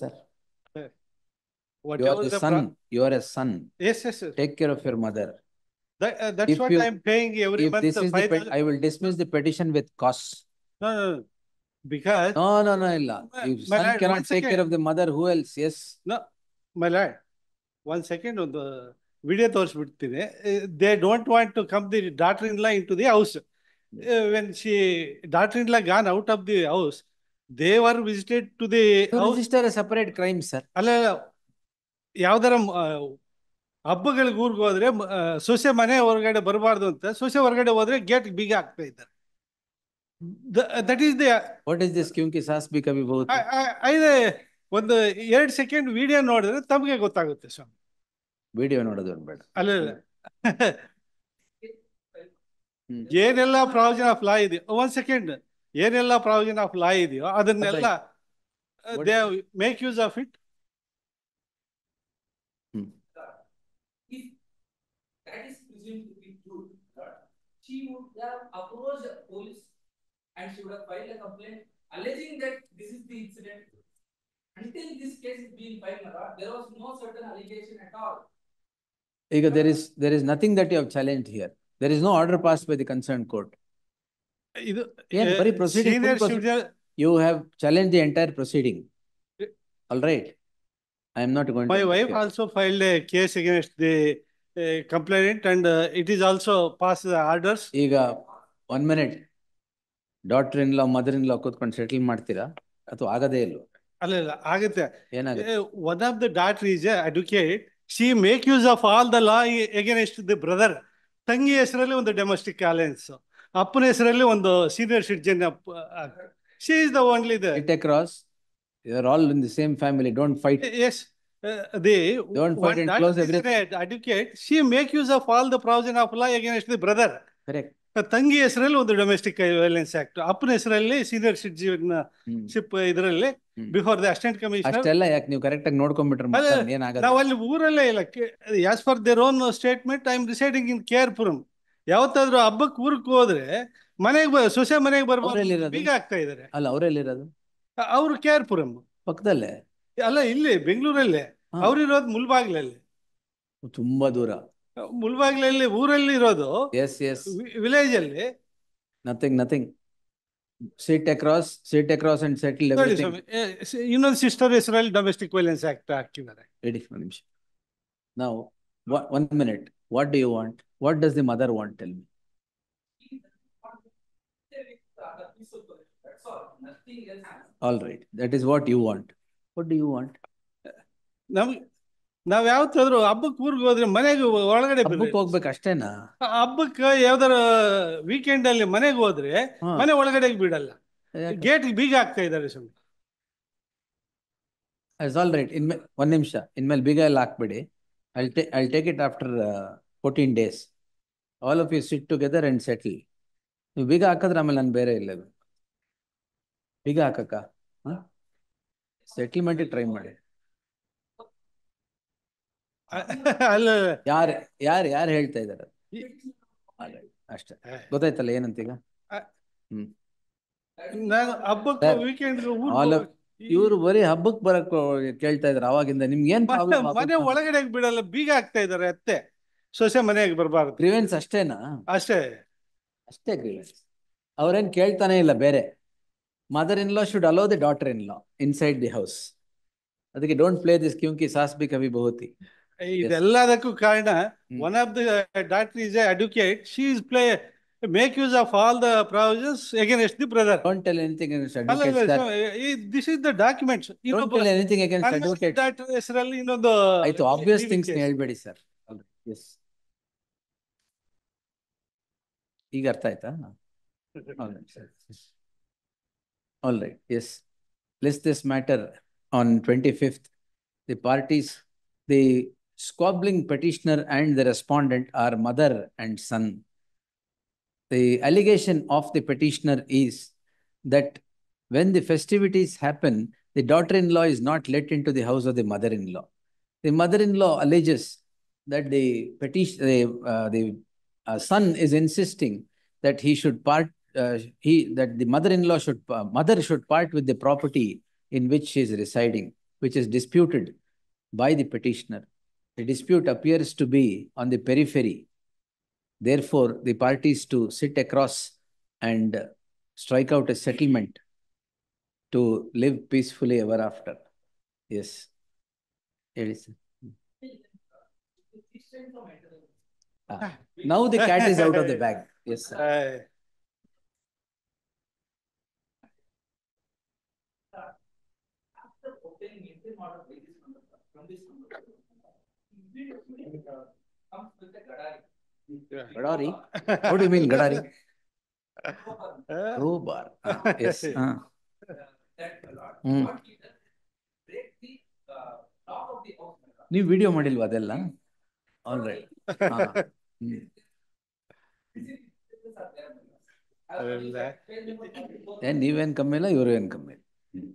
sir. What You are the the son, you are a son. Yes, yes, yes. Take care of your mother. That, uh, that's If what you- I'm paying every If month. this uh, is the, pet- I will dismiss the petition with costs. No, no, no. Because, No, no, no, illa. If my son lad, cannot take take care of the mother, who else? Yes. no, my lad, one second on the ತೋರಿಸ್ಬಿಡ್ತೀನಿ they don't want to come the daughter in law in to the house when she daughter in law gone out of the house they are visited to the You separate crime sir separate ಅಲ್ಲ ಯಾವ್ದಾರ ಹಬ್ಬಗಳಿಗೆ ಊರಿಗೆ ಹೋದ್ರೆ ಸೊಸೆ ಮನೆ ಹೊರಗಡೆ ಬರಬಾರ್ದು ಅಂತ ಸೊಸೆ ಹೊರಗಡೆ ಹೋದ್ರೆ ಗೇಟ್ ಬೀಗ ಹಾಕ್ತಾ ಇದ್ದಾರೆ. That is the What is this ಸಾಸ್ ಬಿ bhi kabhi bahut? ಐದೇ ಒಂದು ಎರಡು ಸೆಕೆಂಡ್ ವಿಡಿಯೋ ನೋಡಿದ್ರೆ ತಮಗೆ ಗೊತ್ತಾಗುತ್ತೆ ಸ್ವಾಮಿ. ವಿಡಿಯೋ ನೋಡೋದು ಬೇಡ. ಅಲ್ಲ. ಏನೆಲ್ಲ ಪ್ರಾವಿಜನ್ ಆಫ್ ಲಾ ಇದೆಯೋ ಒಂದ್ ಸೆಕೆಂಡ್ ಏನೆಲ್ಲ ಪ್ರಾವಿಜನ್ ಆಫ್ ಲಾ ಇದೆಯೋ ಅದನ್ನೆಲ್ಲ What- they make use of it if that is presumed to be true, she would have approached the police and she would have filed a complaint alleging that this is the incident. Until this case is being filed, Nara, there was no certain allegation at all. ಈಗ there is, there is nothing that you have challenged here. There is no order passed by the concerned court. ಇದು ಬರೀ proceeding you have challenge the entire proceeding all right I am not my wife also file case against the complaint and it is also pass orders ಈಗ one minute daughter in law mother in law ಕೂತ್ಕೊಂಡು settle ಮಾಡ್ತೀರಾ? ಅಥವಾ ಆಗದೇ ಇಲ್ಲ ಅಲ್ಲ ಅಲ್ಲ ಆಗುತ್ತೆ. ಏನಾಗುತ್ತೆ? One of the daughter is advocate she make use of all the law against the brother ತಂಗಿ ಹೆಸರಲ್ಲಿ ಒಂದು ಡೆಮೋಸ್ಟಿಕ್ ಅಲೈನ್ಸ್ ಅಪ್ಪನ ಹೆಸರಲ್ಲಿ ಒಂದು senior citizen she is the only the are all in the same family. Don't fight. Yes the. Advocate make use of all the provision of law the brother. ತಂಗಿ ಹೆಸರಲ್ಲಿ ಒಂದು domestic violence act ಅಪ್ಪನ ಹೆಸರಲ್ಲಿ senior citizenship ಇದರಲ್ಲಿ. Before the assistant commissioner ಅಷ್ಟೆಲ್ಲ ಯಾಕೆ ನೀವು correct ಆಗಿ ನೋಡ್ಕೊಂಡ್ಬಿಟ್ರೆ ಏನಾಗಲ್ಲ ನಾವು ಅಲ್ಲಿ ಊರಲ್ಲೇ ಇಲ್ಲ as for their own statement I am residing in K R Puram ಯಾವತ್ತಾದ್ರೂ ಹಬ್ಬಕ್ಕೆ ಊರ್ಗ್ ಹೋದ್ರೆ ಮನೆಗೆ ಸೊಸೆ ಮನೆಗೆ ಬರ್ಬೋದು? ಬೀಗ ಆಗ್ತಾ ಇದಾರೆ. ಅಲ್ಲ ಅವರೆಲ್ಲಿರೋದು? ಆರ್ ಪುರಂ ಪಕ್ಕದಲ್ಲೇ? ಅಲ್ಲ ಇಲ್ಲಿ ಬೆಂಗಳೂರಲ್ಲೇ. ಅವ್ರಿರೋದು ಮುಲ್ಬಾಗ್ಲಲ್ಲಿ. ತುಂಬಾ ದೂರ. ಮುಲ್ಬಾಗ್ಲಲ್ಲಿ ಊರಲ್ಲಿ ಇರೋದು ಎಸ್ ಎಸ್. ವಿಲೇಜ್ ಅಲ್ಲಿ nothing nothing sit across sit across and settle ಇನ್ನೊಂದು ಸಿಸ್ಟರ್ ಹೆಸರಲ್ಲಿ ಡೊಮೆಸ್ಟಿಕ್ ವೈಲೆನ್ಸ್ ಆಕ್ಟ್ ಹಾಕಿದ್ದಾರೆ. ಒಂದು ನಿಮಿಷ. ನಾವು one minute what do you want what does the mother want tell me all, right that is what you want what do you want ನಮ್ಗೆ ನಾವ್ ಯಾವತ್ತಾದ್ರು ಹಬ್ಬಕ್ಕೆ ಊರಿಗೆ ಹೋದ್ರೆ ಮನೆಗೆ ಒಳಗಡೆ ಹಬ್ಬಕ್ಕೆ ಹೋಗ್ಬೇಕು ಅಷ್ಟೇನಾ? ಹಬ್ಬಕ್ಕೆ ಯಾವ್ದಾರ ವೀಕೆಂಡ್ ಅಲ್ಲಿ ಮನೆಗೆ ಹೋದ್ರೆ ಮನೆ ಒಳಗಡೆ ಬಿಡಲ್ಲ. ಗೇಟ್ ಬೀಗ ಹಾಕ್ತಾ ಇದ್ದಾರೆ ಸುಮ್ಮನೆ ಇಟ್ಸ್ ಆಲ್ ರೈಟ್ ಇನ್ಮೇ ಒಂದ್ ನಿಮಿಷ. ಇನ್ಮೇಲೆ ಬೀಗ ಎಲ್ಲ ಹಾಕ್ಬಿಡಿ. I take it after fourteen days all of you sit together and settle ನೀವು ಬೀಗ ಹಾಕಿದ್ರೆ ಆಮೇಲೆ ನಾನು ಬೇರೆ ಇಲ್ಲ ಬೀಗ ಹಾಕಕ್ಕ? ಸೆಟಲ್ಮೆಂಟ್ ಟ್ರೈ ಮಾಡಿ. ಅಲ್ಲ. ಯಾರು ಯಾರು ಯಾರು ಹೇಳ್ತಾ ಇದ್ದಾರೆ? ಅಷ್ಟೇ. ಗೊತ್ತಾಯ್ತಲ್ಲ ಏನಂತ ಈಗ ನಾನು ಹಬ್ಬಕ್ಕೆ ವೀಕೆಂಡ್ ಇವ್ರು ಬರೀ ಹಬ್ಬಕ್ಕೆ ಬರಕ್ ಕೇಳ್ತಾ ಇದಾರೆ. ಅವಾಗಿಂದ ನಿಮ್ಗೆ ಏನ್ ಮನೆ ಒಳಗಡೆ ಬಿಡಲ್ಲ ಬೀಗ ಹಾಕ್ತಾ ಇದ್ದಾರೆ ಅತ್ತೆ. ಸೊಸೆ ಮನೆಗೆ ಬರಬಾರ್ದು? ಗ್ರೀವೆನ್ಸ್ ಅಷ್ಟೇನಾ? ಅಷ್ಟೇ. ಅಷ್ಟೇ ಗ್ರೀವೆನ್ಸ್ ಅವ್ರೇನ್ ಕೇಳ್ತಾನೆ ಇಲ್ಲ ಬೇರೆ. Mother in law should allow the daughter in law inside the house ಅದಕ್ಕೆ don't play this Kyunki sauce B ಕವಿ ಬಹುತಿ ಇದೆಲ್ಲದಕ್ಕೂ ಕಾರಣ. One of the doctor is advocate she is play make use of all the provisions against the brother don't tell anything against advocate this is the documents don't tell anything against advocate doctor ಹೆಸರಲ್ಲಿ ಇನ್ನೊಂದು ಆಯ್ತು obvious things ಹೇಳ್ಬೇಡಿ sir yes ಈಗ ಅರ್ಥ ಆಯ್ತಾ all right yes list this matter on twenty fifth the parties the squabbling petitioner and the respondent are mother and son. The allegation of the petitioner is that when the festivities happen, the daughter-in-law is not let into the house of the mother-in-law. The mother-in-law alleges that the petition, the, uh, the uh, son is insisting that he should part, uh, he that the mother-in-law should uh, mother should part with the property in which she is residing. which is disputed by the petitioner. The dispute appears to be on the periphery. Therefore, the parties to sit across and strike out a settlement to live peacefully ever after. Yes. ಹೇಳಿ sir. Ah, Now the cat is out of the bag. Yes, sir. Uh, Gadari. Gadari? What do you mean, Gadari? uh, Crowbar. Uh, Yes. ah. Hmm. Uh, top of the house. ನೀವು video ಮಾಡಿಲ್ವಾ ಅದೆಲ್ಲ all right ನೀವೇನ್ ಕಮ್ಮಿ ಇಲ್ಲ ಇವರು ಏನ್ ಕಮ್ಮಿ ಇಲ್ಲ ಹ್ಮ್.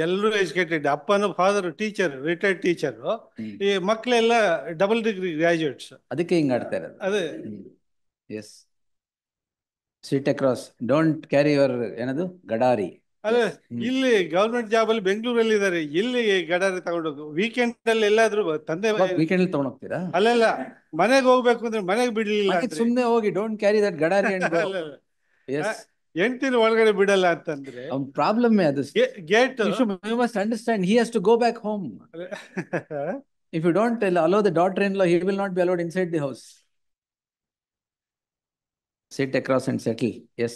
ಎಲ್ಲರೂ ಎಜುಕೇಟೆಡ್ ಅಪ್ಪನ ಫಾದರ್ ಟೀಚರ್ ರಿಟೈರ್ಡ್ ಟೀಚರ್ ಹ್ಮ್. ಈ ಮಕ್ಕಳೆಲ್ಲ ಡಬಲ್ ಡಿಗ್ರಿ ಗ್ರಾಜುಯೇಟ್ಸ್ ಅದಕ್ಕೆ ಹಿಂಗ್ ಆಡ್ತಾ ಇರೋದು ಅದೇ yes sit across don't carry your ಏನದು ಗಡಾರಿ ಹ್ಮ್. ಇಲ್ಲಿ ಗವರ್ಮೆಂಟ್ ಜಾಬ್ ಅಲ್ಲಿ ಬೆಂಗಳೂರಲ್ಲಿ ಇದ್ದಾರೆ ಇಲ್ಲಿ ಗಡಾರಿ ತಗೊಂಡೋಗು. ವೀಕೆಂಡ್ ಅಲ್ಲಿ ಎಲ್ಲಾದ್ರೂ ತಂದೆ ವೀಕೆಂಡ್ ತಗೊಂಡ್ ಹೋಗ್ತೀರಾ ಅಲ್ಲೆಲ್ಲ ಮನೆಗೆ ಹೋಗ್ಬೇಕು ಅಂದ್ರೆ ಮನೆಗೆ ಬಿಡ್ಲಿಲ್ಲ ಸುಮ್ನೆ ಹೋಗಿ ಡೋಂಟ್ ಕ್ಯಾರಿ ದಟ್ ಗಡಾರಿ ಅಂಡ್ ಎಸ್ ಹೆಂಡತಿನ ಒಳಗಡೆ ಬಿಡಲ್ಲ ಅಂತಂದ್ರೆ. ಅವ್ನ ಪ್ರಾಬ್ಲಮ್ ಅದು. Gate you must understand he has to go back home if you don't allow the the rain low he will not be allowed inside the house Sit across and settle. Yes.